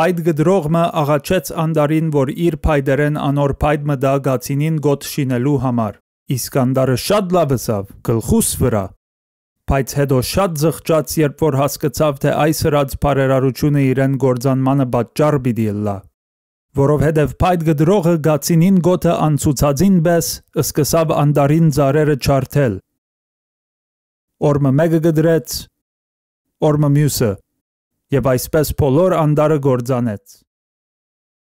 Փայդ գդրողը աղաչեց անդարին, որ իր փայդերեն անոր փայդ մտա գացինին գոտ շինելու համար։ Իսկանդարը շատ լավ ըսավ, գլխուս վրա։ Բայց հետո շատ զղջաց, երբ որ հասկացավ, թե այս հրած բարերարությունը իրեն գործանմանը պատճառ պիտի լա որովհետև փայդ գդրողը գացինին գոթը անցուցածին բես սկսավ անդարին ծարերը չարթել օրմը մեկը գդրեց օրմը մյուսը եւ այսպես բոլոր անդարը գործանեց